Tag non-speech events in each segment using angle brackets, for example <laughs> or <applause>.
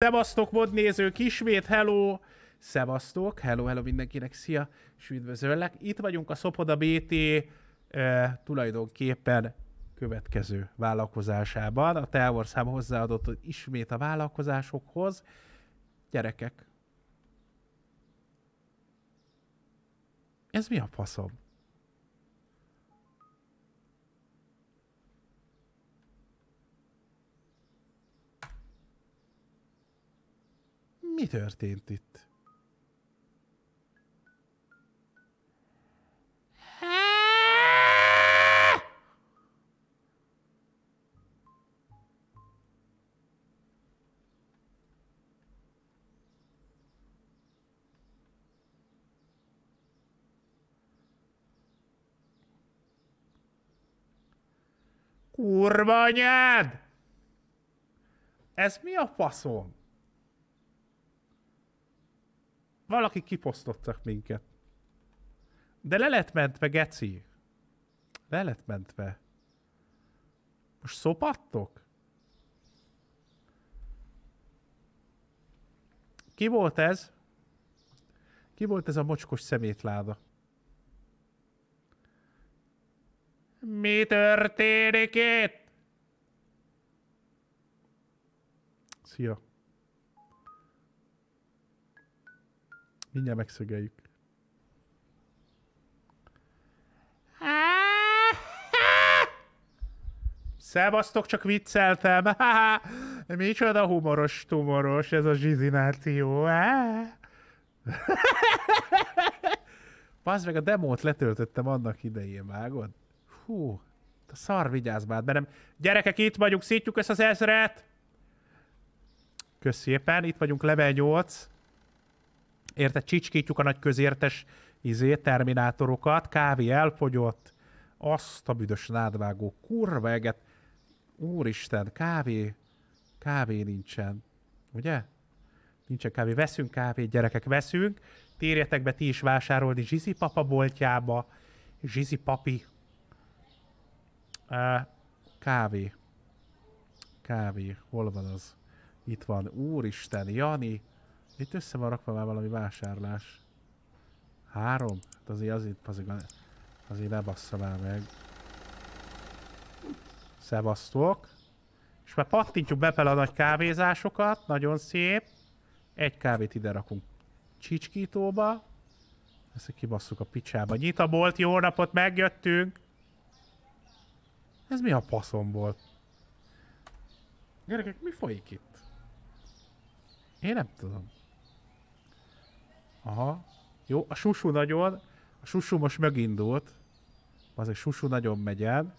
Szevasztok, modnézők, ismét hello! Szevasztok, hello, hello mindenkinek, szia, és üdvözöllek. Itt vagyunk a Szopoda BT eh, tulajdonképpen következő vállalkozásában. A távolszám hozzáadott ismét a vállalkozásokhoz. Gyerekek, ez mi a faszom? Mi történt itt? Kurva anyád! Ez mi a faszom? Valaki kiposztottak minket. De le lett mentve, geci. Le lett mentve. Most szopattok? Ki volt ez? Ki volt ez a mocskos szemétláda? Mi történik itt? Szia. Mindjárt megszögeljük. Szevasztok, csak vicceltem. <laughs> Micsoda humoros, tumoros ez a zsizináció. <laughs> Bazd meg, a demót letöltöttem annak idején, vágod? Hú, a szar vigyázz már, mert nem. Gyerekek, itt vagyunk, szítjuk ezt az ezret. Kösz szépen, itt vagyunk level 8. Érted, csicskítjuk a nagy közértes izé, terminátorokat, kávé elfogyott, azt a büdös nádvágó kurva eget. Úristen, kávé, kávé nincsen. Ugye? Nincsen kávé. Veszünk kávét, gyerekek, veszünk. Térjetek be ti is vásárolni Zsizi papa boltjába. Zsizi papi. Kávé. Kávé. Hol van az? Itt van. Úristen, Jani. Itt össze van rakva már valami vásárlás. Három? Hát azért, azért, azért, azért ne bassza már meg. Szevasztok. És már pattintjuk be a nagy kávézásokat. Nagyon szép. Egy kávét ide rakunk csicskítóba. Ezt kibasszuk a picsába. Nyit a bolt, jó napot, megjöttünk. Ez mi a faszom volt? Gyerekek, mi folyik itt? Én nem tudom. Aha. Jó, a susu nagyon, a susu most megindult. Az egy susu nagyon megy el.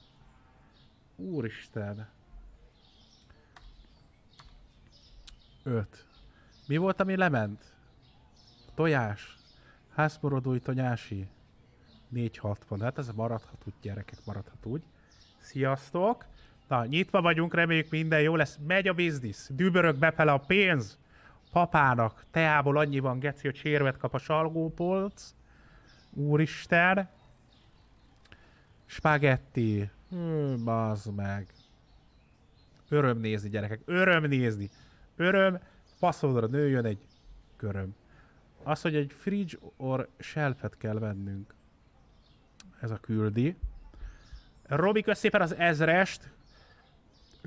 Úristen. Öt. Mi volt, ami lement? Tojás. Házborodói tonyási. 460. Hát ez maradhat úgy, gyerekek, maradhat úgy. Sziasztok! Na, nyitva vagyunk, reméljük minden jó lesz. Megy a biznisz. Dübörög befele a pénz papának teából annyi van, geci, hogy sérvet kap a salgópolc. Úristen. Spagetti. Hm, bazd meg. Öröm nézni, gyerekek. Öröm nézni. Öröm. Faszodra nőjön egy köröm. Az, hogy egy fridge or shelfet kell vennünk. Ez a küldi. Robi, szépen az ezrest.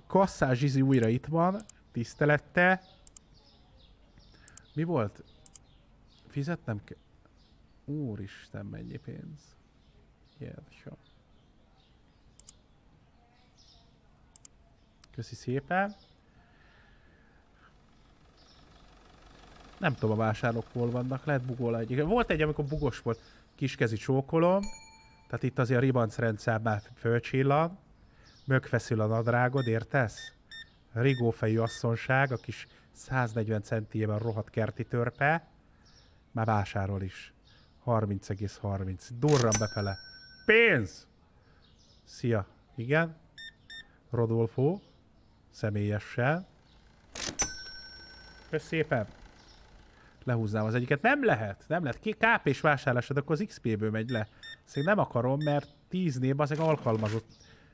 Kasszás Zsizi újra itt van. Tisztelette. Mi volt? Fizetnem kell? Úristen, mennyi pénz. Jelsa. Köszi szépen. Nem tudom a vásárlók hol vannak, lehet bugol egy. Volt egy, amikor bugos volt, kiskezi csókolom, tehát itt azért a ribanc rendszer fölcsillan, mögfeszül a nadrágod, értesz? Rigófejű asszonság, a kis 140 centében rohadt kerti törpe, már vásárol is. 30,30. ,30. Durran befele. Pénz! Szia. Igen. Rodolfo. Személyessel. Kösz szépen. Lehúznám az egyiket. Nem lehet. Nem lehet. KP-s vásárlásod, akkor az XP-ből megy le. Ezt nem akarom, mert 10 név az alkalmazott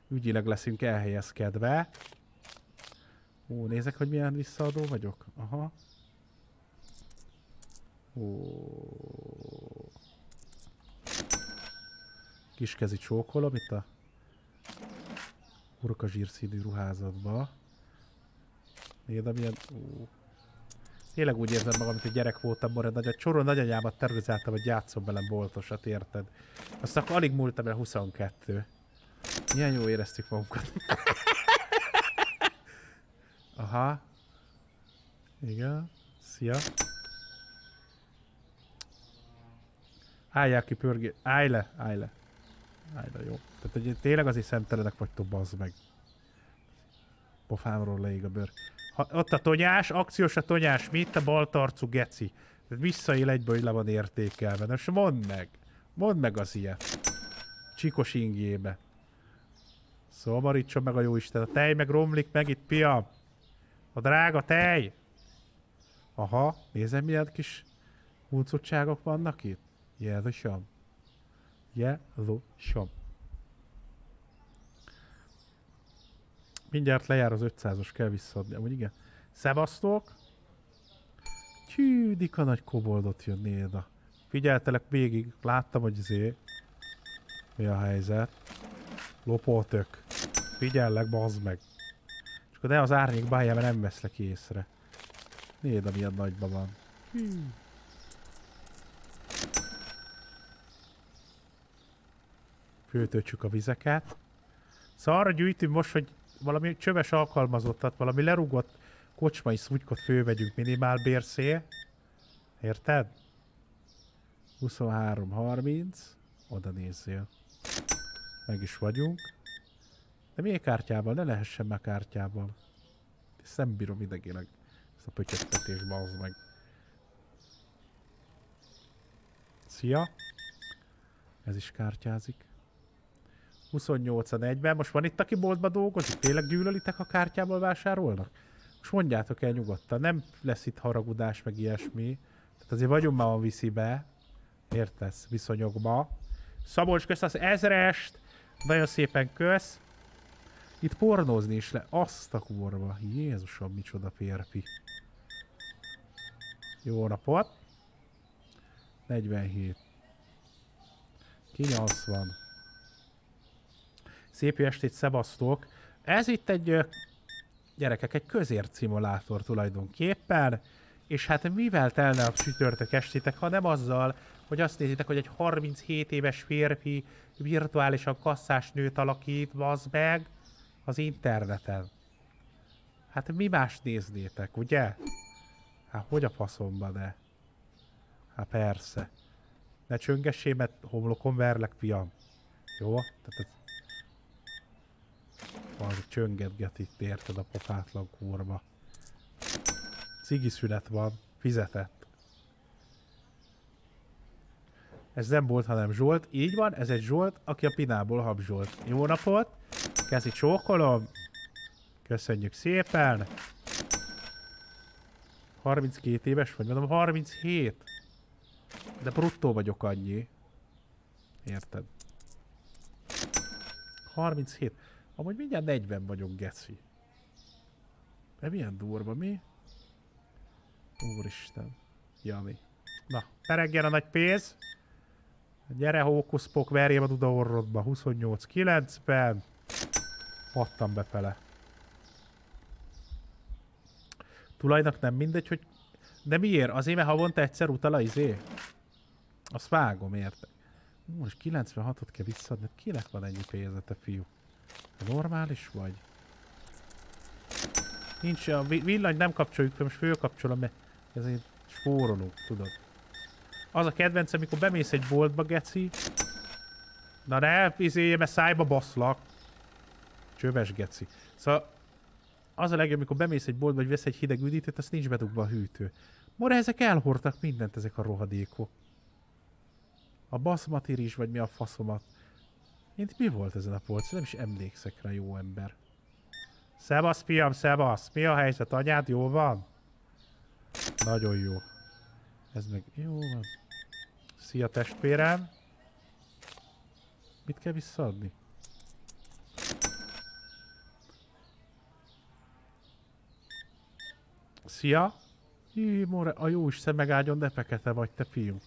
ügyileg leszünk elhelyezkedve. Ó, nézek, hogy milyen visszaadó vagyok. Aha. Ó. Kiskezi csókolom itt a urka zsírszínű ruházatba. Nézd, milyen... Ó. Tényleg úgy érzem magam, mint egy gyerek voltam, morad nagy, a csoró nagyanyámat tervezáltam, hogy játszom velem boltosat, érted? Azt akkor alig múltam el 22. Milyen jó éreztük magunkat. <laughs> Aha. Igen. Szia. Álljál ki pörgé... Állj le, állj le. Állj le, jó. Tehát hogy tényleg azért szemtelenek vagytok, bazd meg. Pofámról leég a bőr. Ha, ott a tonyás, akciós a tonyás, mit a baltarcú geci. Tehát visszaél egyből, hogy le van értékelve. Most mondd meg. Mondd meg az ilyet. Csikos ingjébe. Szomorítson meg a jóisten. A tej meg romlik meg itt, pia. A drága tej. Aha, nézem milyen kis huncutságok vannak itt. Jézusom. Jézusom. Mindjárt lejár az 500-os, kell visszaadni. Amúgy igen. Szevasztok! Tű, a nagy koboldot jön néda. Figyeltelek végig, láttam, hogy zé. Mi a helyzet? Lopótök. Figyellek, bazd meg. És akkor ne az árnyék bájjá, mert nem veszlek észre. Nézd, amilyen nagyban van. Hű. Főtöltsük a vizeket. Szóval arra gyűjtünk most, hogy valami csöves alkalmazottat, valami lerugott kocsmai szutykot fővegyünk minimál bérszél. Érted? 23-30. Oda nézzél. Meg is vagyunk. De milyen kártyával? Ne lehessen már kártyával. Nem bírom idegileg. Ezt a pötyögtetés, bazd meg. Szia! Ez is kártyázik. 28 1-ben. Most van itt, aki boltba dolgozik? Tényleg gyűlölitek, ha kártyából vásárolnak? Most mondjátok el nyugodtan, nem lesz itt haragudás, meg ilyesmi. Tehát azért vagyunk már a viszibe. Értesz? Viszonyokba. Szabolcs, kösz az ezrest! Nagyon szépen kösz. Itt pornózni is le. Azt a kurva. Jézusom, micsoda férfi. Jó napot. 47. Ki 80. Szép estét, szevasztok. Ez itt egy, gyerekek, egy közért szimulátor tulajdonképpen. És hát mivel telne a sütörtök estétek, ha nem azzal, hogy azt nézitek, hogy egy 37 éves férfi virtuálisan kasszás nőt alakít, az meg az interneten. Hát mi más néznétek, ugye? Hát hogy a faszomba, de? Hát persze. Ne csöngessél, mert homlokon verlek, fiam. Jó? Tehát ez... Az csöngetget itt, érted a pofátlan kurva. Cigi szünet van. Fizetett. Ez nem volt, hanem Zsolt. Így van, ez egy Zsolt, aki a Pinából habzsolt. Jó napot! Kezdi csókolom. Köszönjük szépen. 32 éves vagy, mondom 37. De bruttó vagyok annyi. Érted? 37. Amúgy mindjárt 40 vagyok, geci. De milyen durva, mi? Úristen. Jami. Na, peregjen a nagy pénz. Gyere, hókuszpok, verjem a duda orrodba. 28-9-ben. Adtam befele. Tulajnak nem mindegy, hogy... De miért? Azért, mert havonta egyszer utal a izé? Azt vágom, érte. Most 96-ot kell visszaadni. Kinek van ennyi pénze, te fiú? Normális vagy? Nincs, a villany nem kapcsoljuk fel, most fölkapcsolom, mert ezért spórolunk, tudod. Az a kedvenc, amikor bemész egy boltba, geci. Na ne, izé, mert szájba baszlak. Csöves geci. Szóval az a legjobb, amikor bemész egy boltba, vagy vesz egy hideg üdítőt, azt nincs bedugva a hűtő. Mora, ezek elhordtak mindent, ezek a rohadékok. A baszmati is, vagy mi a faszomat. Én mi volt ezen a polcon? Nem is emlékszek rá, jó ember. Szevasz, fiam, szevasz! Mi a helyzet? Anyád jó van? Nagyon jó. Ez meg jó van. Szia testvérem! Mit kell visszaadni? Szia! Jé, more, a jó Isten megáldjon, de fekete vagy, te fiú.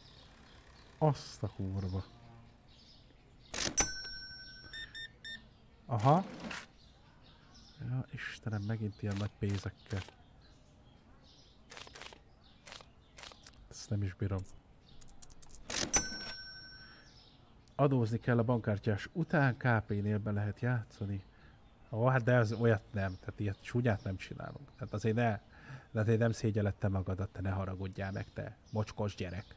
Azt a kurva. Aha. Ja, Istenem, megint ilyen nagy pénzekkel. Ezt nem is bírom. Adózni kell a bankkártyás után, KP-nél be lehet játszani. Ó, hát de az olyat nem, tehát ilyet csúnyát nem csinálunk. Tehát azért ne, de azért nem szégyelette magadat, te ne haragudjál meg, te mocskos gyerek.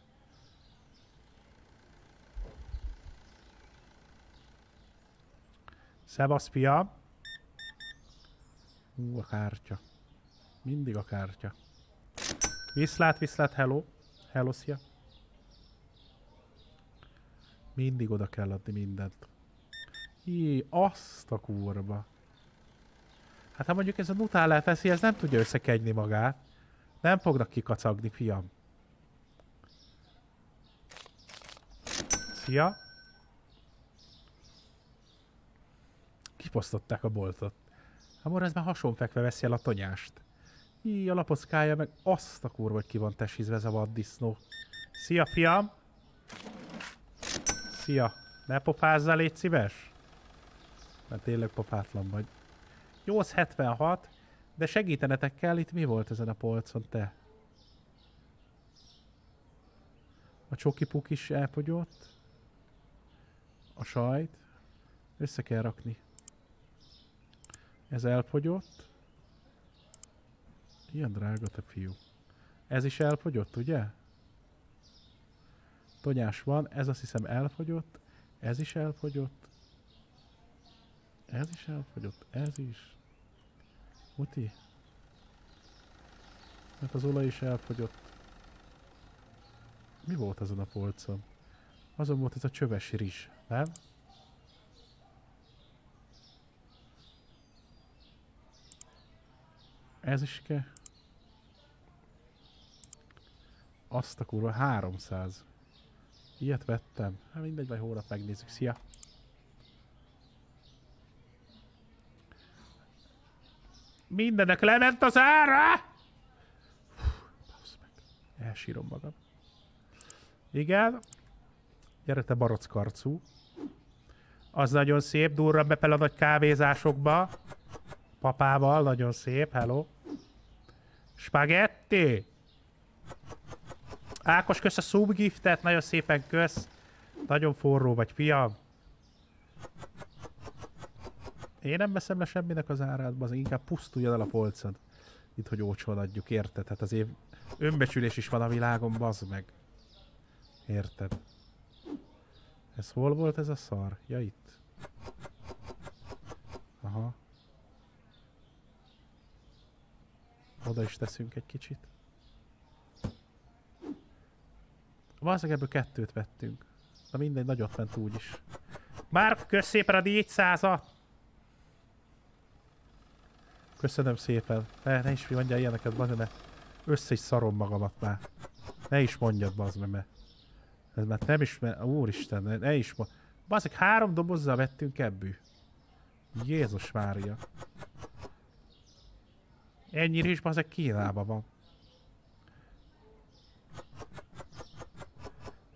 Szevasz, fiam! Ú, a kártya. Mindig a kártya. Viszlát, viszlát, hello. Hello, szia. Mindig oda kell adni mindent. Jé, azt a kurva. Hát ha mondjuk ez a nutál elteszi, ez nem tudja összekegyni magát. Nem fognak kikacagni, fiam. Szia! Kiposztották a boltot. Amor, ez már hasonfekve veszi el a tonyást. Így a lapockája meg azt a kurva, hogy ki van tesizve ez a vaddisznó. Szia, fiam! Szia! Ne popázzál, légy szíves! Mert tényleg popátlan vagy. 876, de segítenetek kell, itt mi volt ezen a polcon, te? A csokipuk is elfogyott. A sajt. Össze kell rakni. Ez elfogyott. Ilyen drága, te fiú. Ez is elfogyott, ugye? Tonyás van, ez azt hiszem elfogyott. Ez is elfogyott. Ez is elfogyott, ez is. Muti? Hát az olaj is elfogyott. Mi volt azon a polcon? Azon volt ez a csöves rizs, nem? Ez is kell. Azt a kurva, 300. Ilyet vettem. Hát mindegy, vagy hónap megnézzük. Szia! Mindenek lement az ára! Elsírom magam. Igen. Gyere te barockarcú. Az nagyon szép, durra bepel a nagy kávézásokba. Papával, nagyon szép, hello. Spagetti! Ákos, kösz a subgiftet, nagyon szépen kösz. Nagyon forró vagy, fiam. Én nem veszem le semminek az árát, az inkább pusztuljon el a polcod. Itt, hogy ócsón adjuk, érted? Hát azért önbecsülés is van a világon, bazd meg. Érted? Ez hol volt ez a szar? Ja, itt. Aha. Oda is teszünk egy kicsit. Valószínűleg ebből kettőt vettünk. Na mindegy, nagyot ment úgyis. Már kösz szépen a 400-at! Köszönöm szépen. Ne, ne is mondjál ilyeneket, bazd ne. Össze is szarom magamat már. Ne is mondjad, bazd meg, mert... Ez már nem is, mert... Úristen, ne, ne is mond... Bazd három dobozzal vettünk ebből. Jézus Mária. Ennyire is bazd Kínában van.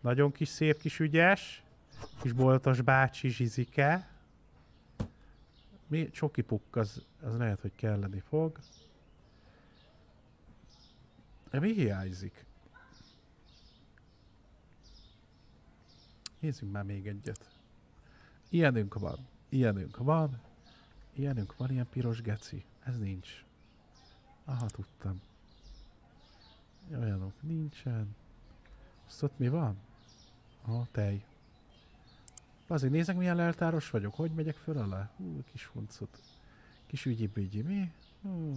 Nagyon kis szép kis ügyes. Kis boltos bácsi zsizike. Mi? Csoki pukk, az, az lehet, hogy kelleni fog. De mi hiányzik? Nézzünk már még egyet. Ilyenünk van. Ilyenünk van. Ilyenünk van, ilyen piros geci. Ez nincs. Aha, tudtam. Olyanok nincsen. Azt ott mi van? Aha, tej. Azért nézek, milyen leltáros vagyok. Hogy megyek föl alá? Hú, kis huncut. Kis ügyi mi? Hú.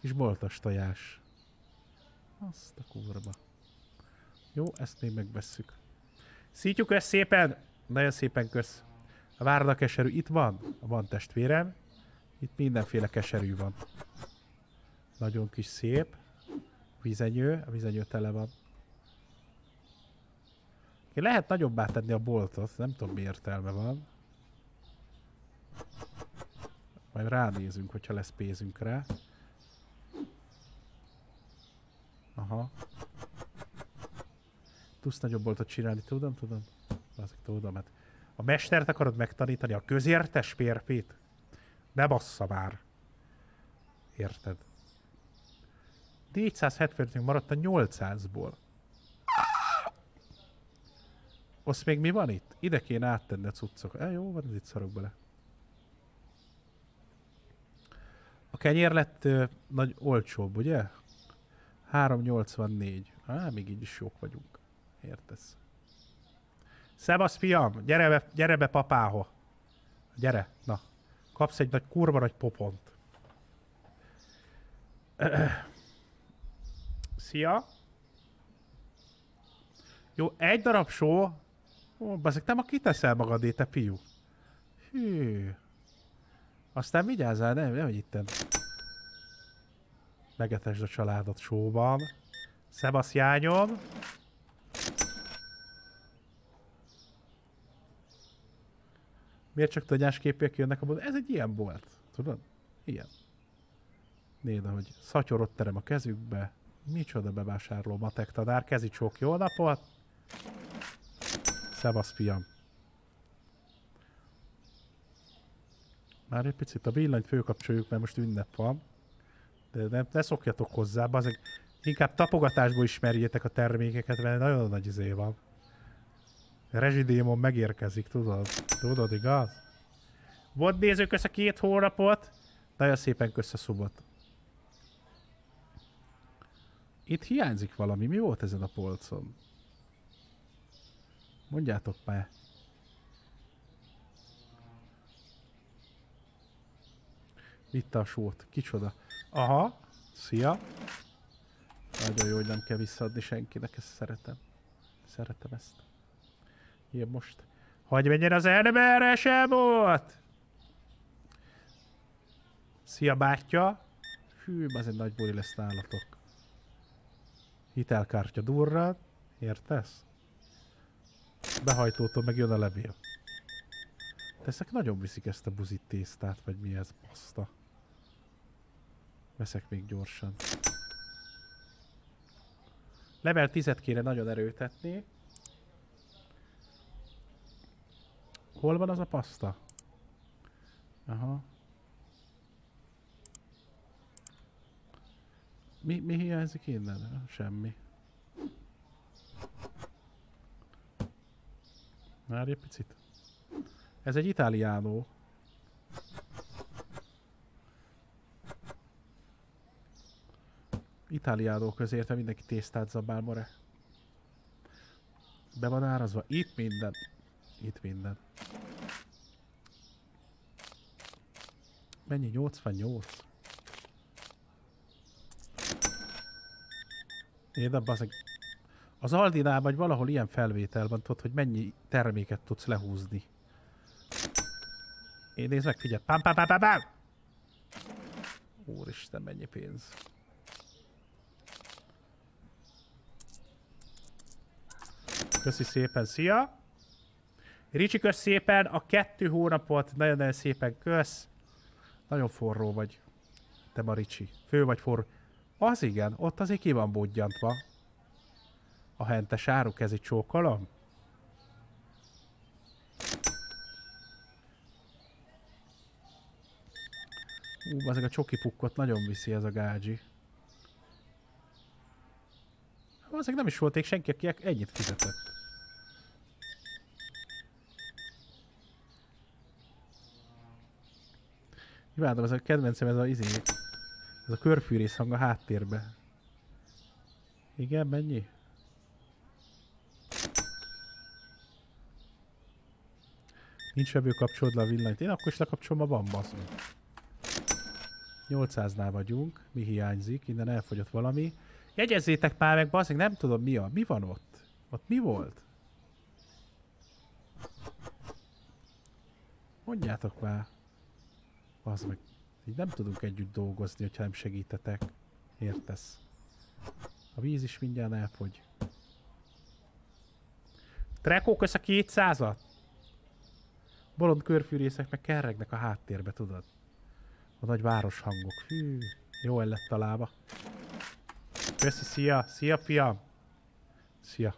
Kis boltos tojás. Azt a kurva. Jó, ezt még megvesszük. Szítjuk ezt szépen! Nagyon szépen kösz. A várda keserű itt van? Van testvérem. Itt mindenféle keserű van. Nagyon kis szép. Vizenyő. A vizenyő tele van. Lehet nagyobbá tenni a boltot, nem tudom mi értelme van. Majd ránézünk, hogyha lesz pénzünk rá. Aha. Tudsz nagyobb boltot csinálni, tudom, tudom. Azok tudom, hát. A mestert akarod megtanítani, a közértes pérpét? Ne bassza már. Érted? 470 maradt a 800-ból. Azt még mi van itt? Ide kéne áttenni a cuccok. E, jó, van, itt szarok bele. A kenyér lett ö, nagy olcsóbb, ugye? 384. Á, még így is jók vagyunk. Értesz? Szevasz, fiam! Gyere be, gyere be papáho! Gyere, na. Kapsz egy nagy kurva nagy popont. Szia! Jó, egy darab só. Ó, bazeg, nem a kiteszel magadé, te fiú. Hű. Aztán vigyázzál, nem, nem, hogy itten. Megetesd a családot sóban. Szevasz, jányom. Miért csak tanyásképek jönnek a? Ez egy ilyen bolt, tudod? Ilyen. Nézd, hogy szatyorot terem a kezükbe. Micsoda bevásárló matek tanár. Kezi csók, jó napot! Szevasz, fiam. Már egy picit a villanyt főkapcsoljuk, mert most ünnep van. De ne, ne szokjatok hozzá, azok inkább tapogatásból ismerjétek a termékeket, mert nagyon nagy izé van. Rezsidémon megérkezik, tudod? Tudod, igaz? Volt nézők össze két hónapot. Nagyon szépen szubot. Itt hiányzik valami. Mi volt ezen a polcon? Mondjátok már. Vitte a sót. Kicsoda? Aha. Szia. Nagyon jó, hogy nem kell visszaadni senkinek. Ezt szeretem. Szeretem ezt. Ilyen most. Hogy menjen az ember volt? Szia bátya. Hű, ez egy nagy buli lesz nálatok. Hitelkártya durrad. Értesz? Behajtótól meg jön a levél. Teszek nagyon viszik ezt a buzit tésztát, vagy mi ez, paszta. Veszek még gyorsan. Level 10-et kéne nagyon erőtetni. Hol van az a paszta? Aha. Mi, mi hiányzik innen? Semmi. Várj egy picit. Ez egy itáliánó. Itáliánó közé mindenki tésztát zabál, more. Be van árazva. Itt minden. Itt minden. Mennyi? 88? Én nem bazeg. Az Aldinál vagy valahol ilyen felvétel van, tudod, hogy mennyi terméket tudsz lehúzni. Én nézd meg, figyelj. Pam, pam, pam, pam, pam! Úristen, mennyi pénz. Köszi szépen, szia! Ricsi, kösz szépen a kettő hónapot, nagyon-nagyon szépen kösz. Nagyon forró vagy, te ma Ricsi. Fő vagy forró. Az igen, ott azért ki van bodjantva. A hentes árukezi csókolom. Ú, ezek a csoki pukkot nagyon viszi ez a gágyi. Ezek nem is volték senki, aki ennyit fizetett. Imádom, ez a kedvencem, ez a izé. Ez a körfűrész hang a háttérbe. Igen, mennyi? Nincs webő, kapcsolod le a villanyt. Én akkor is lekapcsolom a bambasz. 800-nál vagyunk. Mi hiányzik? Innen elfogyott valami. Jegyezzétek már meg, baszik, nem tudom mi a. Mi van ott? Ott mi volt? Mondjátok már. Az meg. Így nem tudunk együtt dolgozni, hogyha nem segítetek. Értesz? A víz is mindjárt elfogy. Trekók össze 200-at? Bolond körfűrészek meg kerregnek a háttérbe, tudod? A nagy város hangok. Hű, jó el lett találva. Köszi, szia, szia, fiam. Szia.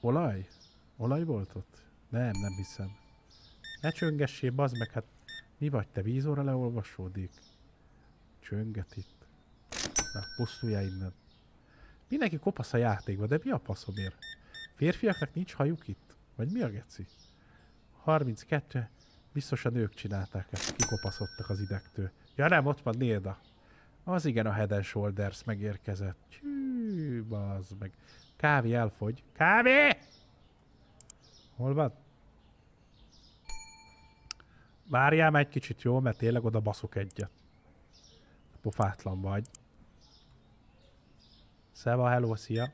Olaj? Olaj volt ott? Nem, nem hiszem. Ne csöngessél, bazd meg, hát mi vagy te, vízóra leolvasódik? Csönget itt. Na, pusztuljál innen. Mindenki kopasz a játékba, de mi a faszomért? Férfiaknak nincs hajuk itt? Vagy mi a geci? 32. Biztosan ők csinálták ezt, kikopaszodtak az idegtől. Ja nem, ott van Nilda. Az igen, a Head Shoulders megérkezett. Hű, bazd meg. Kávé elfogy. Kávé! Hol van? Várjál egy kicsit, jó? Mert tényleg oda baszok egyet. Pofátlan vagy. Szeva, hello, szia.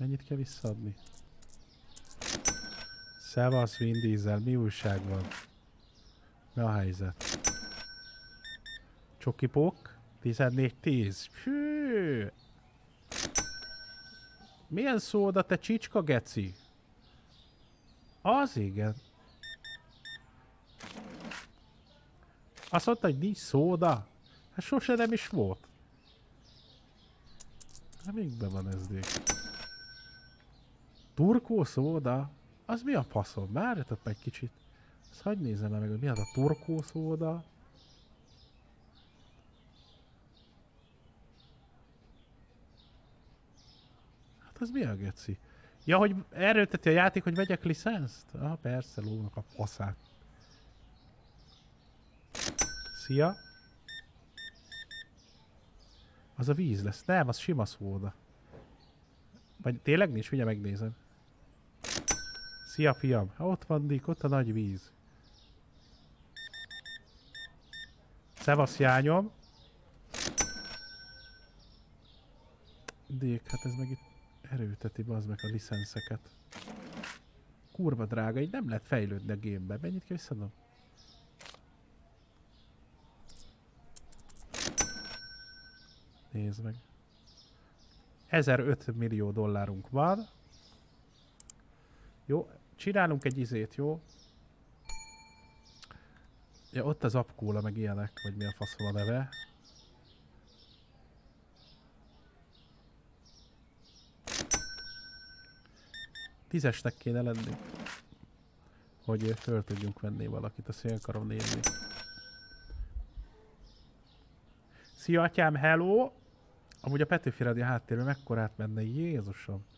Mennyit kell visszaadni? Szevasz, Vin Diesel, mi újság van? Mi a helyzet? Csokipók? 14-10. Hű! Milyen szóda, te csicska geci? Az igen. Azt mondta, hogy nincs szóda? Hát sose nem is volt. Hát mikben van ez? Turkó szóda? Az mi a faszom? Várjatok egy kicsit. Azt hagyd nézem meg, hogy mi az a turkó szóda. Hát az mi a geci? Ja, hogy erőlteti a játék, hogy vegyek licenszt? Ah, persze, lónak a faszát. Szia! Az a víz lesz. Nem, az sima szóda. Vagy tényleg nincs? Ugye megnézem. Szia, fiam. Ott van Dick, ott a nagy víz. Szevasz, jányom. Dick, hát ez meg itt erőteti bazd meg a licenszeket. Kurva drága, így nem lehet fejlődni a gamebe. Mennyit kell visszadom? Nézd meg. 1005 millió dollárunk van. Jó, csinálunk egy izét, jó? Ja, ott az apkóla, meg ilyenek, vagy mi a faszom a neve. Tízesnek kéne lenni. Hogy föl tudjunk venni valakit, azt én akarom nézni. Szia atyám, hello! Amúgy a Petőfi Rádió háttérben mekkorát menne, Jézusom!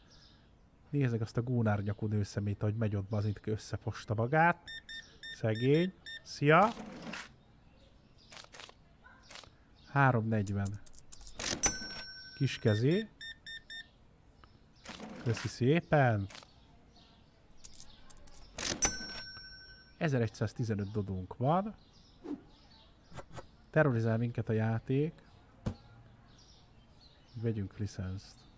Nézzek azt a gónárnyakú nőszemét, ahogy megy ott bazint, összefosta magát. Szegény. Szia! 340. Kiskezi. Köszi szépen. 1115 dodónk van. Terrorizál minket a játék. Vegyünk licenszt.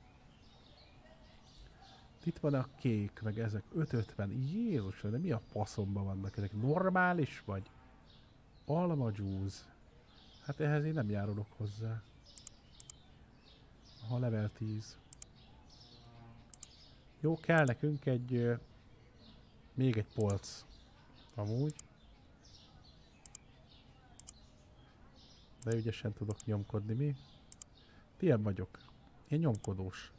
Itt van a kék, meg ezek 550. Jézus, de mi a faszomban vannak ezek? Normális vagy? Alma juice. Hát ehhez én nem járulok hozzá. Ha level 10. Jó, kell nekünk egy... még egy polc. Amúgy. De ügyesen tudok nyomkodni, mi? Ilyen vagyok. Én nyomkodós.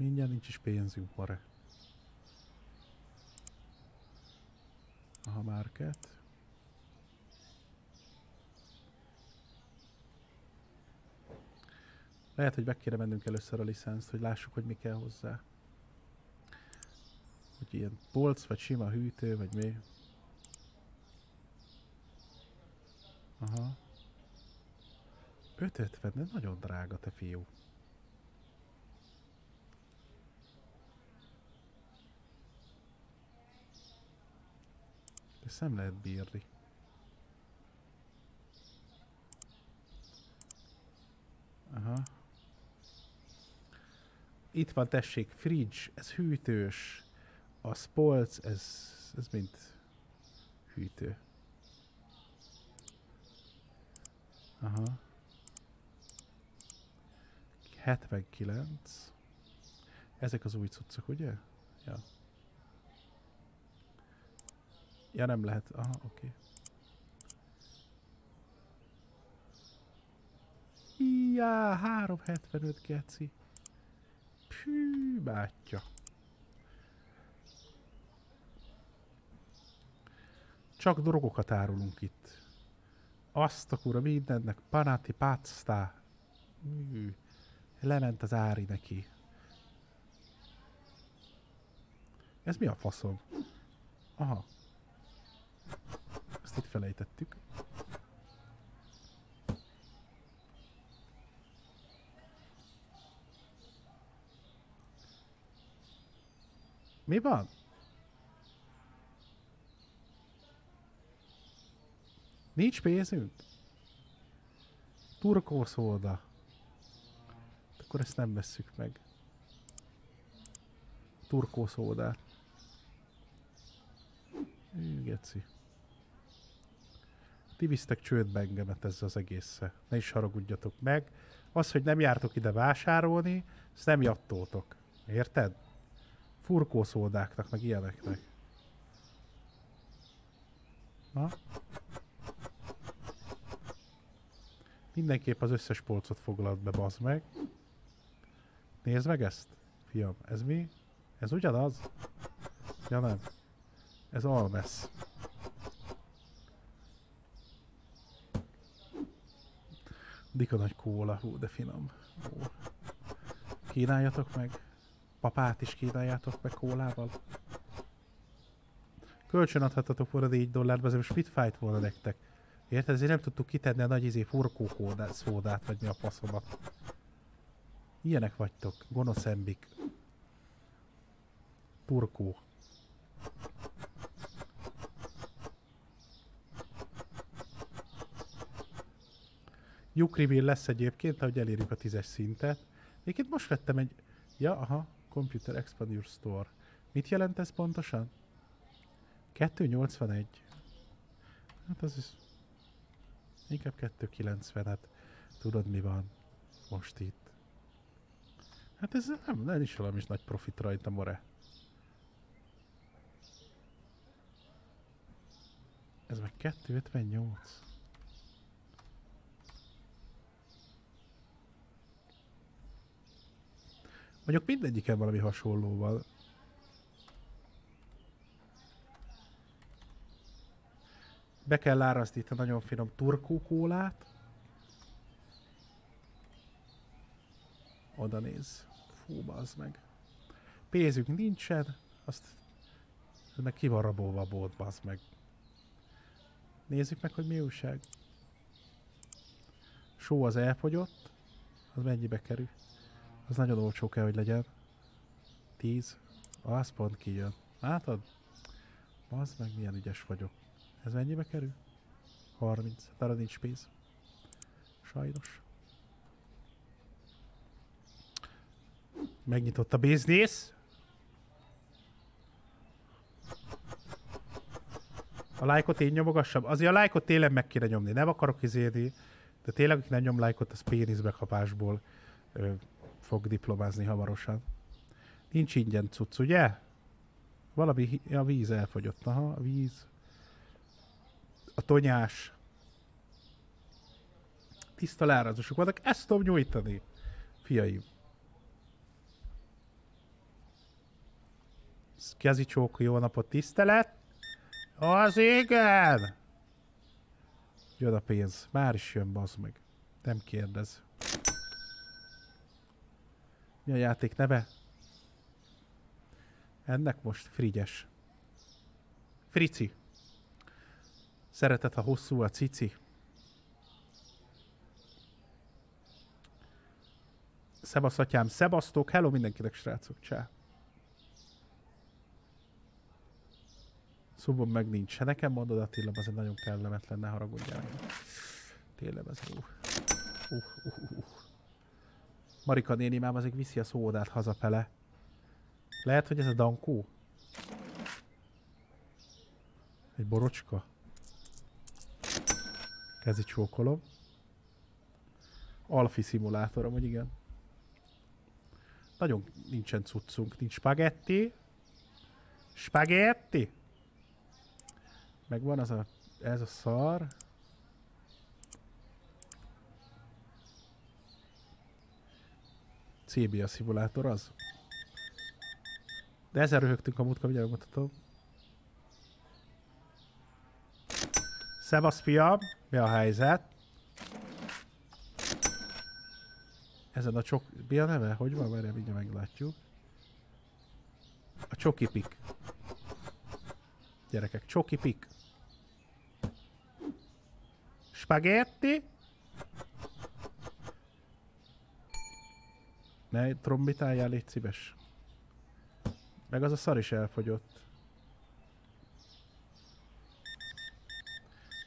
Mindjárt nincs is pénzünk, mare. Aha, market. Lehet, hogy meg mennünk először a licenszt, hogy lássuk, hogy mi kell hozzá. Hogy ilyen polc, vagy sima hűtő, vagy mi. Aha. 550, de nagyon drága, te fiú. Ezt nem lehet bírni. Aha. Itt van, tessék, fridge, ez hűtős. A spolc, ez, ez mint hűtő. Aha. 79. Ezek az új cuccok, ugye? Ja. Ja, nem lehet. Aha, oké. Okay. Ja, 375 geci. Pű, bátya. Csak drogokat árulunk itt. Azt a kura mindennek, panati, pasta. Lement az ári neki. Ez mi a faszom? Aha. Itt felejtettük. Mi van? Nincs pénzünk? Turkószóda. Akkor ezt nem vesszük meg. Turkószódát. Hű, geci. Ti visztek csődbe engemet ezzel az egészre. Ne is haragudjatok meg. Az, hogy nem jártok ide vásárolni, ezt nem jattótok. Érted? Furkószódáknak, meg ilyeneknek. Na? Mindenképp az összes polcot foglalt be, bazd meg. Nézd meg ezt, fiam. Ez mi? Ez ugyanaz? Ja nem. Ez almesz. Dika nagy kóla, hú, de finom. Ó. Kínáljatok meg. Papát is kínáljátok meg kólával. Kölcsön adhatatok volna 4 dollárba, ez most mit fájt volna nektek? Érted? Ezért nem tudtuk kitenni a nagy izé furkó szódát, vagy mi a faszomat. Ilyenek vagytok. Gonoszembik. Turkó. Jukrivil lesz egyébként, ahogy elérjük a tízes szintet. Egyébként most vettem egy... Ja, aha, Computer Expansion Store. Mit jelent ez pontosan? 281. Hát az is... Inkább 290-et. Tudod mi van most itt? Hát ez nem, nem is valami is nagy profit rajta, more. Ez meg 258. Mondjuk mindegyiken valami hasonlóval. Be kell árasztani itt nagyon finom turkókólát. Oda néz. Fú, az meg. Pénzünk nincsen, azt meg ki van rabolva a bolt, bazd meg. Nézzük meg, hogy mi újság. Só az elfogyott. Az mennyibe kerül? Az nagyon olcsó kell, hogy legyen. 10. Az pont kijön. Látod? Az meg milyen ügyes vagyok. Ez mennyibe kerül? 30. Arra nincs pénz. Sajnos. Megnyitott a biznisz. A lájkot én nyomogassam? Azért a lájkot tényleg meg kéne nyomni. Nem akarok izélni, de tényleg, aki nem nyom lájkot, az péniszbekapásból ö, fog diplomázni hamarosan. Nincs ingyen cucc, ugye? Valami, a víz elfogyott. Aha, a víz. A tonyás. Tiszta lárazosok vannak, ezt tudom nyújtani, fiaim. Kezi csók, jó napot, tisztelet. Az igen! Jön a pénz. Már is jön, bazd meg. Nem kérdez. Mi a játék neve? Ennek most Frigyes. Frici. Szeretet, ha hosszú a cici. Szebasz atyám, szebasztok, hello mindenkinek srácok, csá. Szubon meg nincs. Se nekem mondod Attila, az egy nagyon kellemetlen, ne haragudjál. Tényleg ez jó. Uh, uh, uh. Marika néni már azért viszi a szódát hazafele. Lehet, hogy ez a Dankó? Egy borocska? Kezi csókolom. Alfi szimulátorom, hogy igen. nagyon nincsen cuccunk. Nincs spagetti. Spagetti. Meg van az a, ez a szar. CBA szimulátor az. De ezzel röhögtünk a múltkor, mindjárt mutatom. Szevasz fiam, mi a helyzet? Ezen a csok... Mi a neve? Hogy van? Mert mindjárt meglátjuk. A csoki pik. Gyerekek, csoki pik. Spagetti. Ne trombitáljál, légy szíves. Meg az a szar is elfogyott.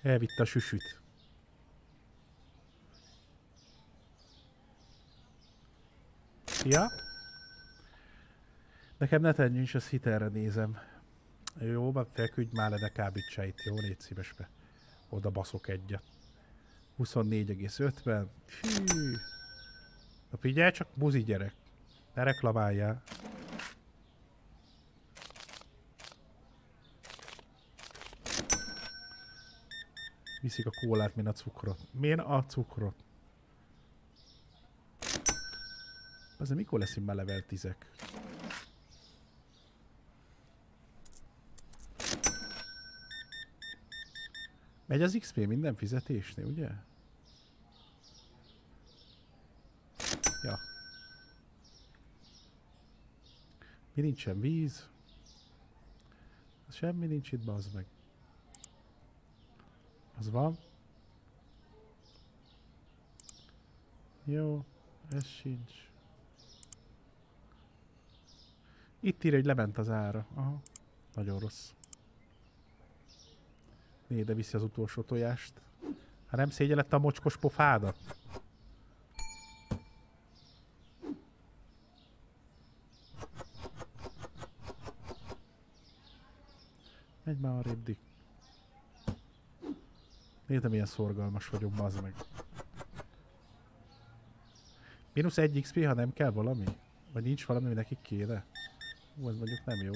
Elvitte a süsüt. Ja. Nekem ne nincs, az hitelre nézem. Jó, van, feküdj már le, ne kábítsá itt, jó? Légy szíves be. Oda baszok egyet. 24,50. Fű. Na figyelj csak, buzi gyerek. Ne reklamáljál. Viszik a kólát, mint a cukrot. Miért a cukrot? Azért mikor leszünk már level 10 -ek? Megy az XP minden fizetésnél, ugye? Ja. Mi nincsen víz? Semmi nincs itt, bazd meg. Az van. Jó, ez sincs. Itt ír, hogy lement az ára. Aha. Nagyon rossz. Né, de viszi az utolsó tojást. Hát nem szégyellett a mocskos pofádat? Már arrébb. Nézd, milyen szorgalmas vagyok, bazd meg. Minusz 1 XP, ha nem kell valami? Vagy nincs valami, ami nekik kéne? Hú, ez mondjuk nem jó.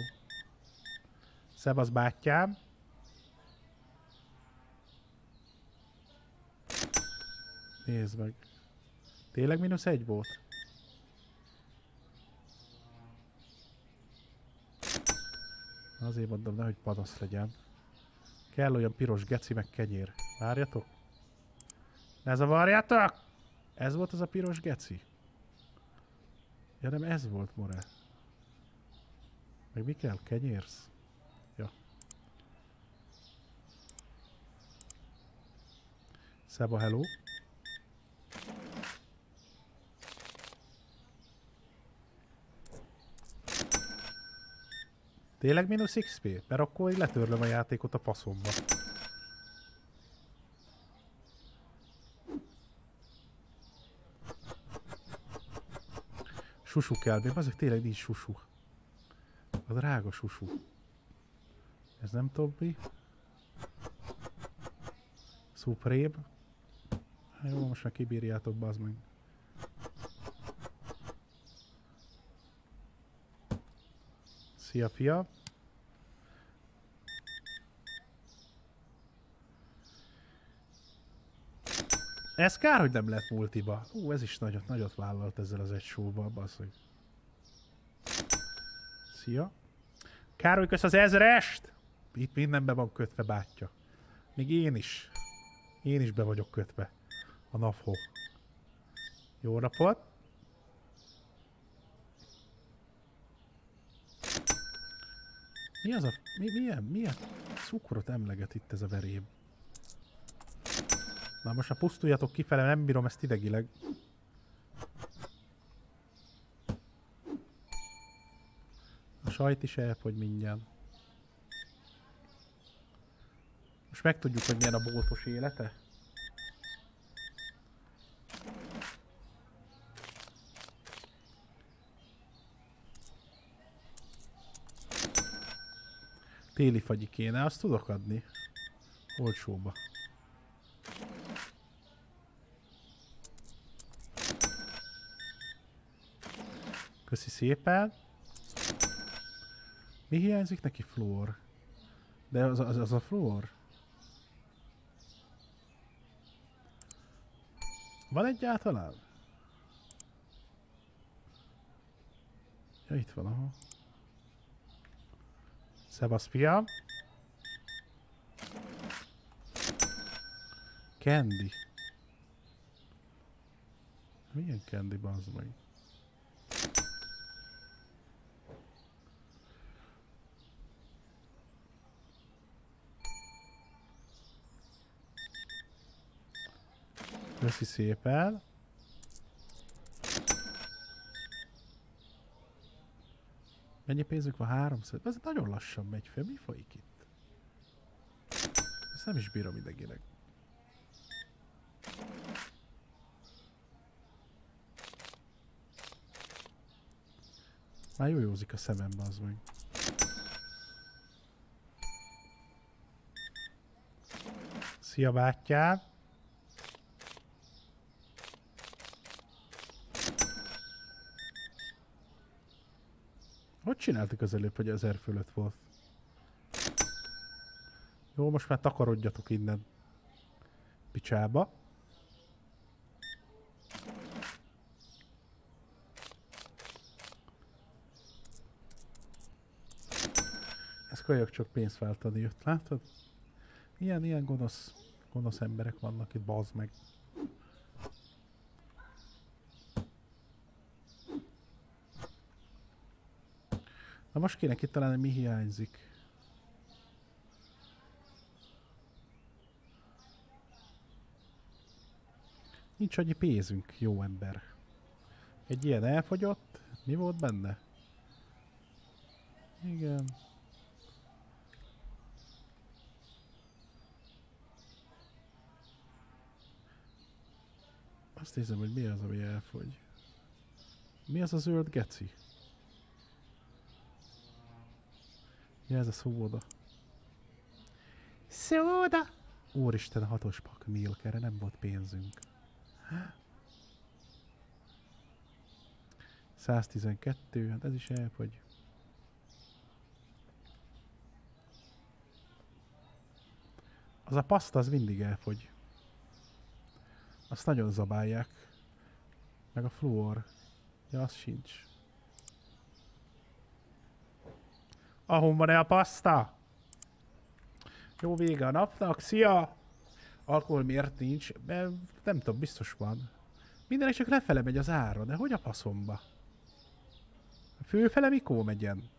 Szevasz bátyám. Nézd meg. Tényleg mínusz egy volt? Azért mondom, nehogy panasz legyen. Kell olyan piros geci, meg kenyér. Várjatok. Ne zavarjátok! Ez volt az a piros geci? Ja nem ez volt, more. Meg mi kell? Kenyérsz? Ja. Szeba, hello. Tényleg mínusz XP? Mert akkor így letörlöm a játékot a faszomba. Susu kell, még azok tényleg nincs susu. A drága susu. Ez nem Tobbi. Supreme. Jó, most már kibírjátok, bazd meg. Szia, fia. Ez kár, hogy nem lett multiba. Ú, ez is nagyot, nagyot vállalt ezzel az egy showba, basszony. Szia. Kár, hogy kösz az ezrest! Itt minden be van kötve, bátya. Még én is. Én is be vagyok kötve. A NAVHO. Jó napot! Mi az a... Mi, milyen, milyen cukrot emleget itt ez a verém? Már most már pusztuljatok kifele, nem bírom ezt idegileg. A sajt is elfogy mindjárt. Most megtudjuk, hogy milyen a boltos élete. Téli fagyi kéne, azt tudok adni. Olcsóba. Köszi szépen. Mi hiányzik neki? Flór. De az, az, az a flór? Van egyáltalán? Ja, itt van, aha. Szevasz, fiam. Candy. Milyen candy, bazd meg? Köszi szépen. Mennyi pénzünk van? 300? Ez nagyon lassan megy fel. Mi folyik itt? Ezt nem is bírom idegileg. Már józik a szemembe az meg. Szia bátyám! Csináltuk az előbb, hogy ezer fölött volt? Jó, most már takarodjatok innen. Picsába. Ez kölyök csak pénzt váltani jött, látod? Ilyen, ilyen gonosz, gonosz emberek vannak itt, bazd meg. Na most kéne kitalálni, mi hiányzik. Nincs annyi pénzünk, jó ember. Egy ilyen elfogyott. Mi volt benne? Igen. Azt nézem, hogy mi az, ami elfogy. Mi az a zöld geci? Mi ez a szóda? Szóda! Úristen, hatos pak milk, erre nem volt pénzünk. 112, hát ez is elfogy. Az a paszta az mindig elfogy. Azt nagyon zabálják. Meg a fluor. Ja, az sincs. Ahol van-e a paszta? Jó vége a napnak, szia! Alkohol miért nincs? Mert nem tudom, biztos van. Mindenek csak lefele megy az ára, de hogy a faszomba? A főfele mikor megyen?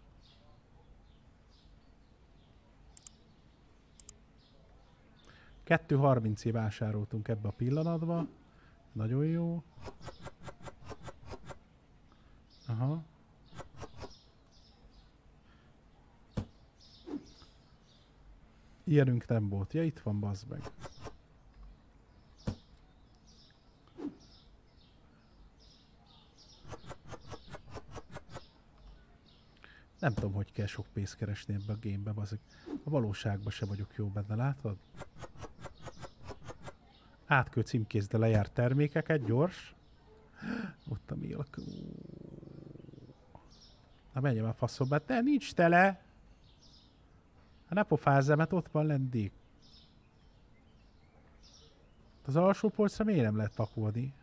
Kettő harmincé vásároltunk ebbe a pillanatba. Nagyon jó. Aha. Ilyenünk nem volt. Ja, itt van, bazd meg. Nem tudom, hogy kell sok pénzt keresni ebbe a gamebe, bazd A valóságban se vagyok jó benne, látod? Átkő címkézde lejárt termékeket, gyors. Ott a milk. Na menjem a faszomba, de nincs tele. Ne pofázzál, mert ott van lendék. Az alsó polcra miért nem lehet pakolni?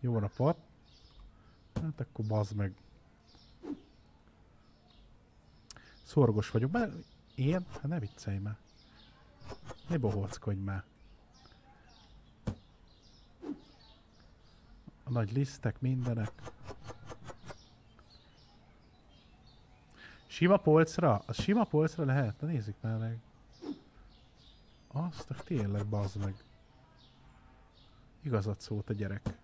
Jó napot. Hát akkor bazd meg. Szorgos vagyok. Már én? Hát ne viccelj már. Ne bohóckodj már. A nagy lisztek, mindenek. Sima polcra? A sima polcra lehet? Na nézzük már meg. Azt tényleg bazd meg. Igazat szólt a gyerek.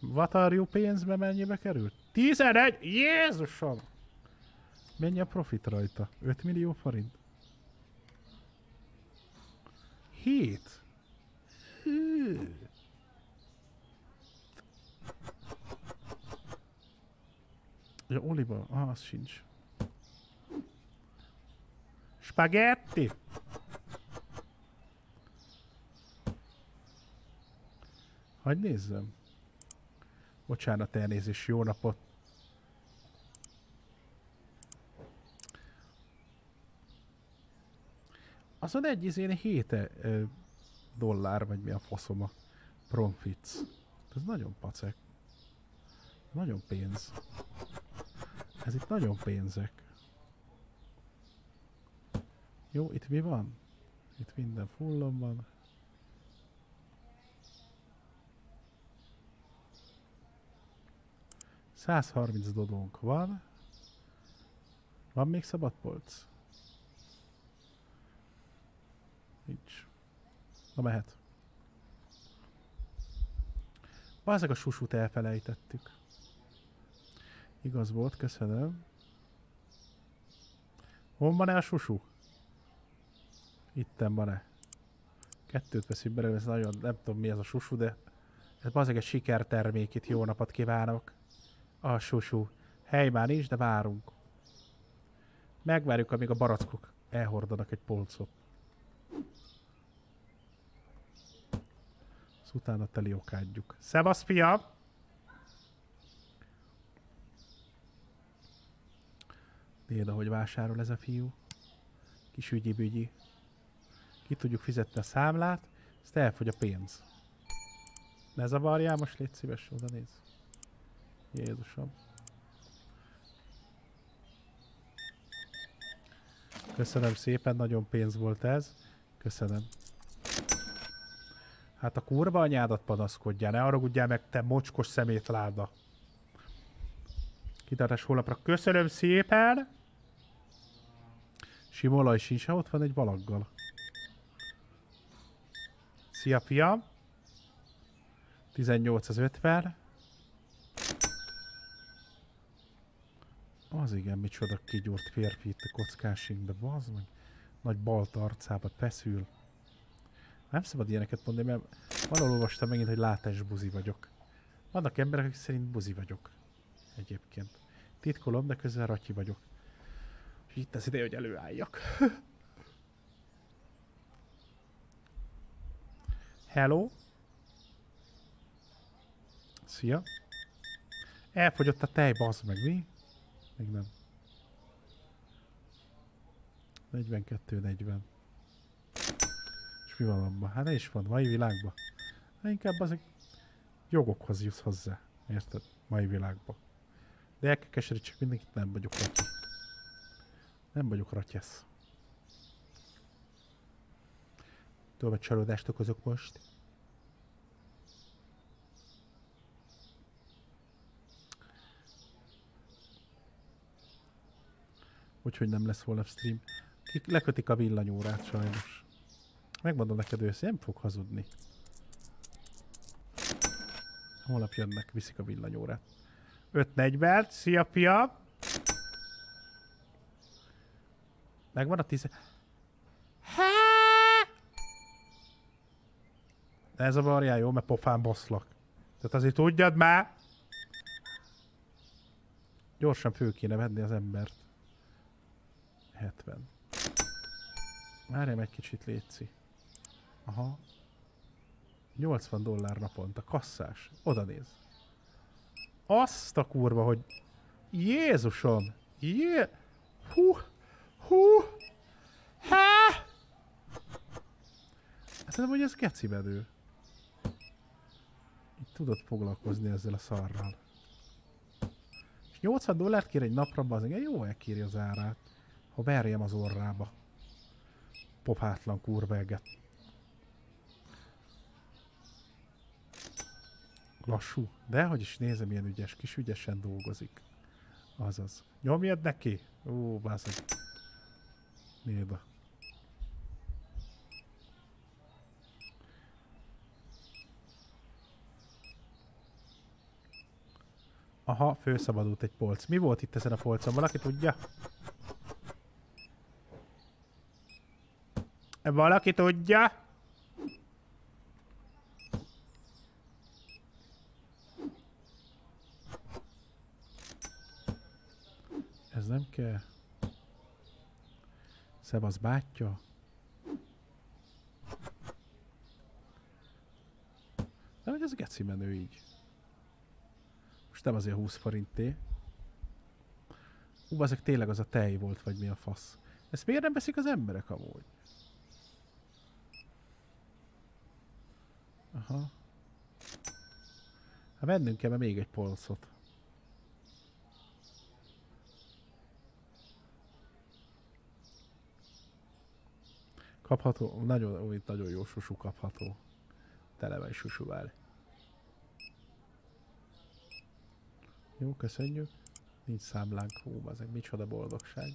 Vatarjú pénzbe mennyibe került? 11! Jézusom! Mennyi a profit rajta? 5 millió forint? 7? Hű. Ja, oliba, ah, az sincs. Spaghetti! Hagy nézzem. Bocsánat, elnézés, jó napot. Azon egy izén 7 e, dollár, vagy mi a faszom a profits. Ez nagyon pacek. Nagyon pénz. Ez itt nagyon pénzek. Jó, itt mi van? Itt minden fullon van. Százharminc dodónk van. Van még szabad polc? Nincs. Na mehet. Bazzeg a susút elfelejtettük. Igaz volt, köszönöm. Hol van-e a susu? Itten van-e? Kettőt veszünk belőle, ez nagyon, nem tudom mi ez a susu, de ez bazzeg egy sikertermék itt, jó napot kívánok. A susu. Hely már nincs, de várunk. Megvárjuk, amíg a barackok elhordanak egy polcot. Azt utána okádjuk. Szevasz, fiam! Nézd, ahogy vásárol ez a fiú. Kis ügyi-bügyi. Ki tudjuk fizetni a számlát, ezt elfogy a pénz. Ne zavarjál, most légy szíves, oda néz. Jézusom. Köszönöm szépen, nagyon pénz volt ez. Köszönöm. Hát a kurva anyádat panaszkodjál, ne haragudjál meg, te mocskos szemétláda. Kitartás holnapra. Köszönöm szépen! Simolaj sincs, ott van egy valaggal. Szia, fiam! 18 az 50. Az igen, micsoda kigyúrt férfi itt a kockásingbe, bazd meg. Nagy balt arcába feszül. Nem szabad ilyeneket mondani, mert valahol olvastam megint, hogy látás buzi vagyok. Vannak emberek, akik szerint buzi vagyok. Egyébként. Titkolom, de közben ratyi vagyok. És itt az ideje, hogy előálljak. <laughs> Hello. Szia. Elfogyott a tej, bazd meg, mi? Még nem. 42-40. És mi van abban? Hát is van, mai világban. Hát inkább azok jogokhoz jutsz hozzá. Érted? Mai világban. De el kell csak mindenkit nem vagyok ratyi. Nem vagyok ratyesz. Tudom, hogy csalódást okozok most. Úgyhogy nem lesz holnap stream. Lekötik a villanyórát sajnos. Megmondom neked őszintén, nem fog hazudni. Holnap jönnek, viszik a villanyórát. 5.40, szia fia! Megvan a 10... Ez a varjál jó, mert pofán boszlak. Tehát azért tudjad már! Gyorsan fő kéne venni az embert. 70. Várjam egy kicsit, létszi. Aha. 80 dollár naponta, kasszás. Oda néz. Azt a kurva, hogy... Jézusom! Jé... Hú! Hú! Há! Hát nem, hogy ez geci bedő. Tudod foglalkozni ezzel a szarral. És 80 dollárt kér egy napra, az jó elkéri az árát. Ha verjem az orrába. Popátlan kurva eget. Lassú. De hogy is nézem, milyen ügyes, kis ügyesen dolgozik. Azaz. Nyomjad neki? Ó. Nézd. Aha, főszabadult egy polc. Mi volt itt ezen a polcon? Valaki tudja? Valaki tudja? Ez nem kell. Szevasz bátyja. De hogy ez geci menő így. Nem azért 20 forinté. Ú, ezek tényleg az a tej volt, vagy mi a fasz. Ezt miért nem veszik az emberek amúgy? Aha. Hát vennünk kell még egy polcot. Kapható, nagyon, nagyon jó susu kapható. Tele van susuvál. Jó, köszönjük. Nincs számlánk. Hú, ez egy micsoda boldogság.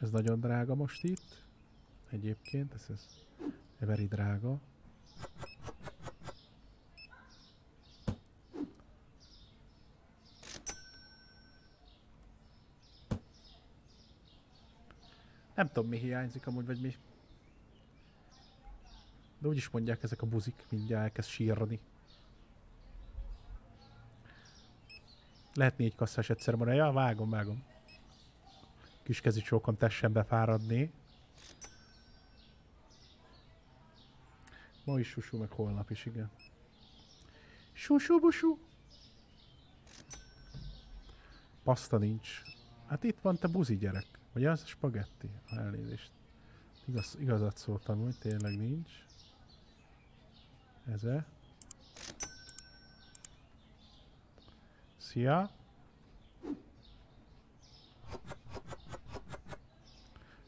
Ez nagyon drága most itt. Egyébként, ez, ez very drága. Nem tudom mi hiányzik amúgy, vagy mi. De úgy is mondják ezek a buzik, mindjárt elkezd sírni. Lehet négy kasszás egyszer mondani, ja, vágom, vágom. Kiskezi csókom tessen befáradni. Ma is susú, meg holnap is, igen. Susú, busú. Paszta nincs. Hát itt van te buzi gyerek. Vagy az spagetti? Elnézést. Igaz, igazat szóltam, hogy tényleg nincs. Eze. Szia!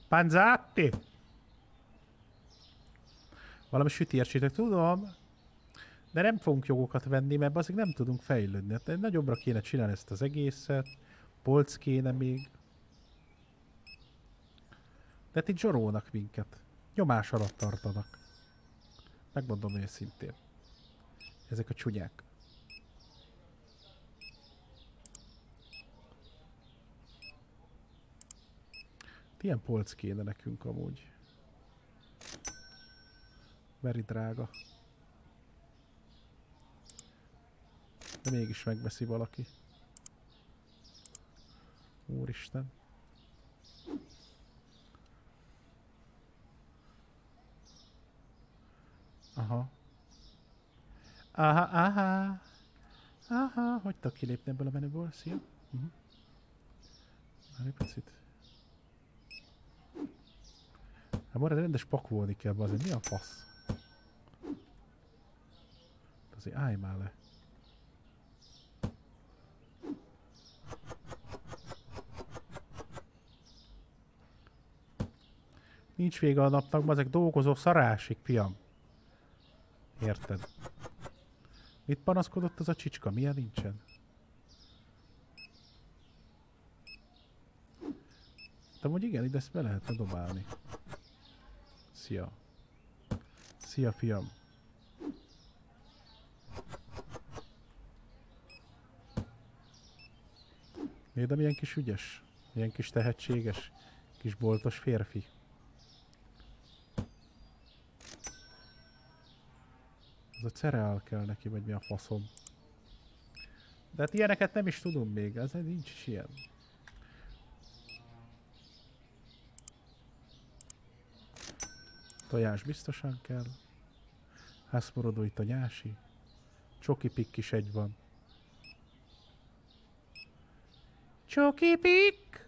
Panzatti! Valami sütércsétek, tudom. De nem fogunk jogokat venni, mert azért nem tudunk fejlődni. Hát nagyobbra kéne csinálni ezt az egészet. Polc kéne még. De hát itt zsorolnak minket. Nyomás alatt tartanak. Megmondom őszintén. Ezek a csúnyák. Ilyen polc kéne nekünk amúgy. Veri drága. De mégis megveszi valaki. Úristen. Aha. Aha, aha. Aha, hogy tudok kilépni ebből a menüből? Szia. Uh-huh. Várj egy picit. Hát már rendes pakolni kell, azért mi a fasz? Azért állj már le. Nincs vége a napnak, ezek dolgozó szarásig, piam. Érted? Mit panaszkodott az a csicska? Milyen nincsen? De hogy igen, ide ezt be lehetne dobálni. Szia. Szia, fiam. De milyen kis ügyes, milyen kis tehetséges, kis boltos férfi. A cereál kell neki, vagy mi a faszom. De hát ilyeneket nem is tudom még, ez nincs is ilyen. Tojás biztosan kell. Hászmorodó itt a nyási. Csoki pikk is egy van. Csoki pikk!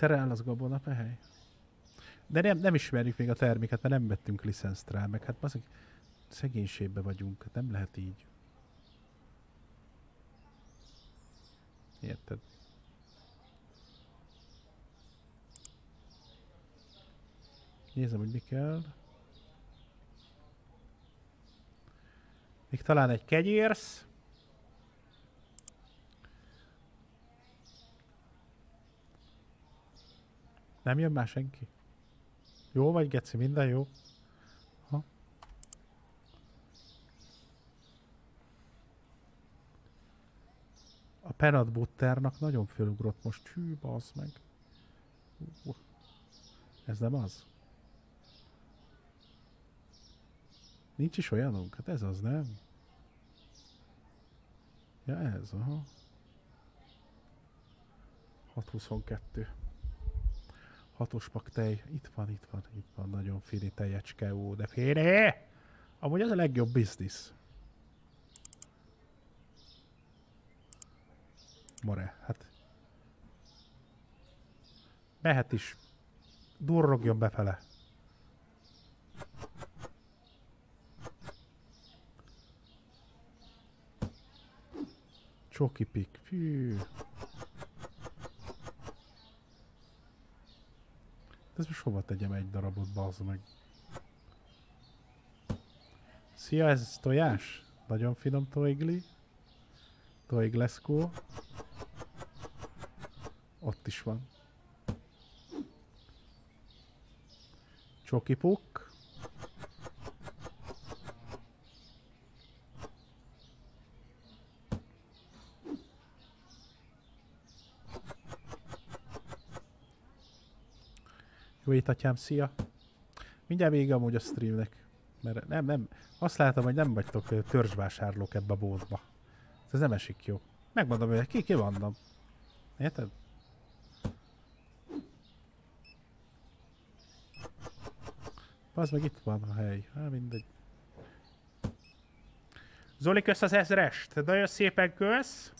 A cereál az gabona pehely. De nem, nem ismerjük még a terméket, mert nem vettünk licenszt rá, meg hát azok szegénységbe vagyunk, hát nem lehet így. Érted? Nézem, hogy mi kell. Még talán egy kegyérsz. Nem jön már senki? Jó vagy, Geci? Minden jó? A peanut butternak nagyon fölugrott most. Hű, bazd meg. Ez nem az? Nincs is olyanunk? Hát ez az, nem? Ja, ez, aha. 622. Hatos pak tej. Itt van, itt van, itt van. Nagyon fini tejecske. Ó, de fini! Amúgy ez a legjobb biznisz. More, hát... Mehet is. Durrogjon befele. Csoki pik. Fű. Ez most hova tegyem egy darabot, bazd meg. Szia, ez tojás? Nagyon finom toigli. Toigleszkó. Ott is van. Csoki puk. Jó étatyám, szia! Mindjárt vége amúgy a streamnek. Mert nem, nem, azt látom, hogy nem vagytok törzsvásárlók ebbe a bótba. Ez nem esik jó. Megmondom, hogy ki, ki vannom. Érted? Az meg itt van a hely. Hát mindegy. Zoli, kösz az ezrest. Nagyon szépen kösz.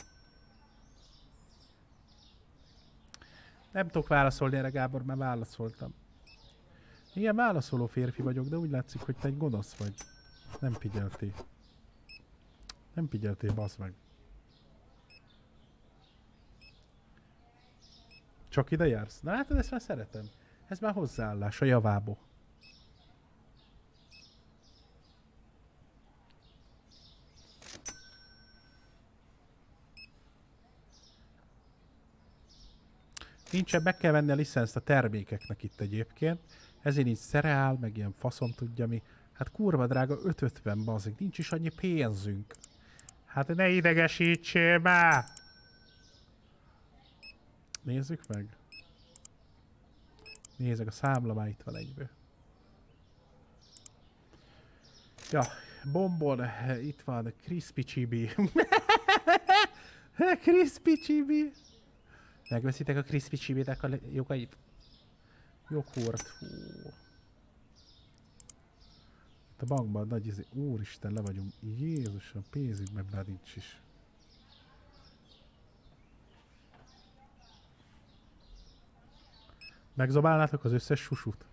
Nem tudok válaszolni erre, Gábor, mert válaszoltam. Igen, válaszoló férfi vagyok, de úgy látszik, hogy te egy gonosz vagy. Nem figyeltél. Nem figyeltél, basz meg. Csak ide jársz? Na hát ezt már szeretem. Ez már hozzáállás a javából. Nincsen, meg kell venni a licenszt a termékeknek itt egyébként. Ezért így szereál, meg ilyen faszom tudja mi. Hát kurva drága 550 bazik, nincs is annyi pénzünk. Hát ne idegesítsél már! Nézzük meg. Nézzük, a számla már itt van egyből. Ja, bombon, itt van, crispy chibi. <laughs> crispy chibi. Megveszitek a crispy chibitek a le- jogait? Joghurt, hú. Itt a bankban nagy izé, úristen, le vagyunk. Jézusom, pénzügyben már nincs is. Megzabálnátok az összes susut?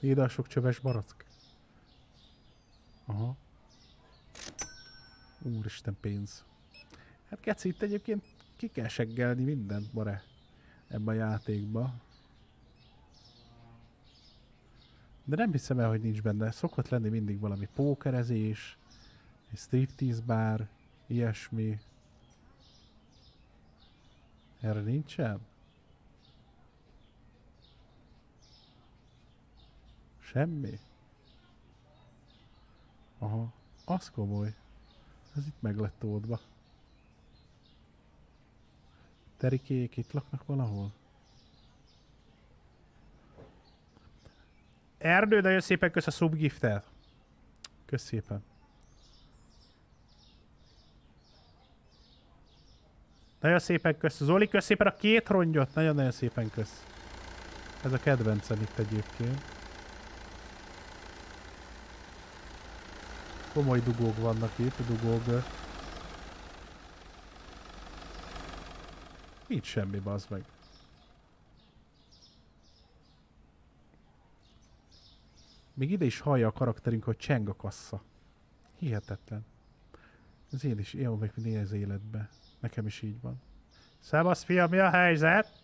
Ide a sok csöves barack. Aha. Úristen pénz. Hát keci, itt egyébként ki kell seggelni mindent, bare. Ebben a játékba. De nem hiszem el, hogy nincs benne. Szokott lenni mindig valami pókerezés, egy striptease bar, ilyesmi. Erre nincsen? Semmi? Aha, az komoly. Ez itt meg lett oldva. Terikék itt laknak valahol? Erdő, nagyon szépen kösz a subgiftet. Kösz szépen. Nagyon szépen kösz. Zoli, kösz szépen a két rongyot. Nagyon-nagyon szépen kösz. Ez a kedvencem itt egyébként. Komoly dugók vannak itt, dugók. Nincs semmi, bazd meg. Még ide is hallja a karakterünk, hogy cseng a kassa. Hihetetlen. Ez én is ilyen meg, mint én az életben. Nekem is így van. Szevasz, fiam, mi a helyzet?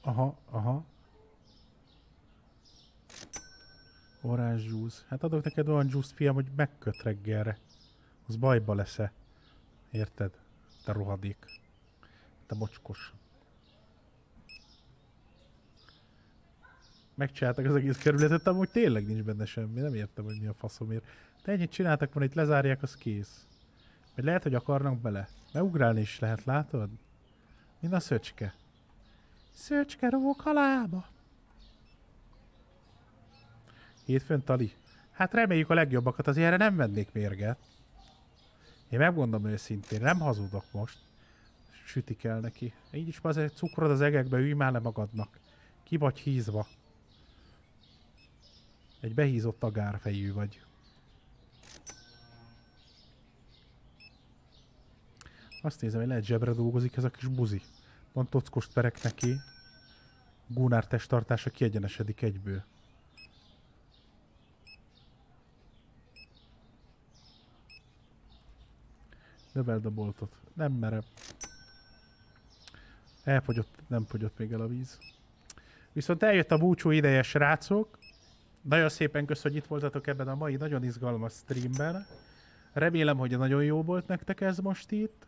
Aha, aha. Orange juice. Hát adok neked olyan juice, fiam, hogy megköt reggelre. Az bajba lesz-e. Érted? Te rohadék. Te mocskos. Megcsináltak az egész kerületet, amúgy tényleg nincs benne semmi. Nem értem, hogy mi a faszomért. De ennyit csináltak van, itt lezárják, az kész. Vagy lehet, hogy akarnak bele. Mert ugrálni is lehet, látod? Mint a szöcske. Szöcske rók halába. Hétfőn tali. Hát reméljük a legjobbakat, azért erre nem vennék mérget. Én megmondom őszintén, nem hazudok most. Sütik el neki. Így is azért cukrod az egekbe, ülj már le magadnak. Ki vagy hízva. Egy behízott agárfejű vagy. Azt nézem, hogy lehet zsebre dolgozik ez a kis buzi. Van tockost verek neki. Gunár testtartása kiegyenesedik egyből. Növeld a boltot. Nem merem. Elfogyott, nem fogyott még el a víz. Viszont eljött a búcsú ideje, srácok. Nagyon szépen köszönöm, hogy itt voltatok ebben a mai nagyon izgalmas streamben. Remélem, hogy nagyon jó volt nektek ez most itt,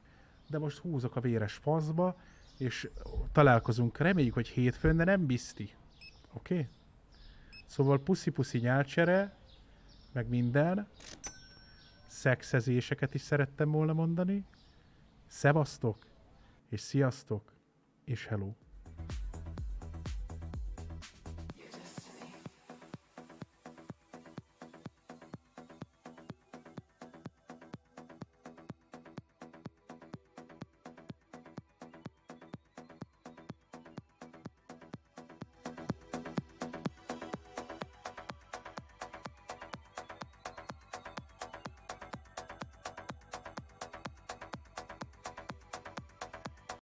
de most húzok a véres faszba, és találkozunk, reméljük, hogy hétfőn, de nem bizti. Oké? Okay? Szóval puszi-puszi nyálcsere, meg minden. Szexezéseket is szerettem volna mondani. Szevasztok, és sziasztok, és hello.